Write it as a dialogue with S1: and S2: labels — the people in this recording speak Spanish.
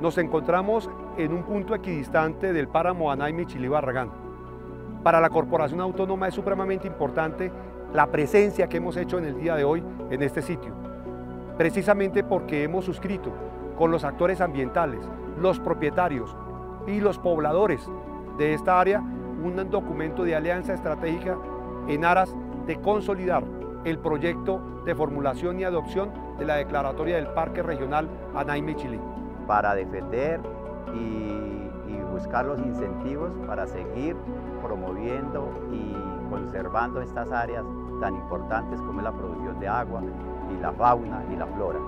S1: Nos encontramos en un punto equidistante del páramo Anaime Chilí Barragán. Para la Corporación Autónoma es supremamente importante la presencia que hemos hecho en el día de hoy en este sitio, precisamente porque hemos suscrito con los actores ambientales, los propietarios y los pobladores de esta área un documento de alianza estratégica en aras de consolidar el proyecto de formulación y adopción de la declaratoria del Parque Regional Anaime Chilí.
S2: Para defender y, buscar los incentivos para seguir promoviendo y conservando estas áreas tan importantes como la producción de agua y la fauna y la flora.